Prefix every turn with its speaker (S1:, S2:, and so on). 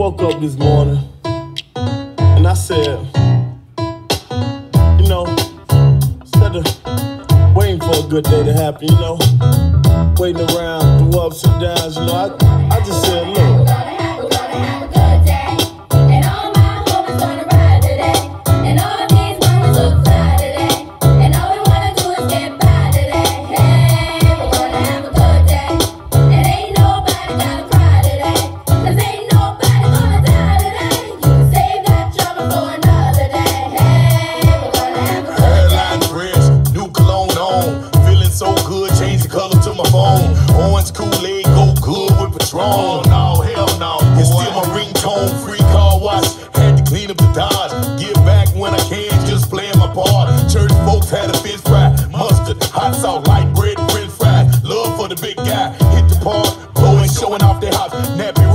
S1: woke up this morning and I said, you know, instead of waiting for a good day to happen, you know, waiting around through ups and downs, you know, I, I just said,
S2: Orange Kool-Aid, go good with Patron. Oh, no, hell no. It's still my ringtone, free car wash. Had to clean up the Dodge. Give back when I can, just playing my part. Church folks had a fish fry, mustard, hot sauce, light bread, french fries. Love for the big guy, hit the park, blowing, showing off their house. Nappy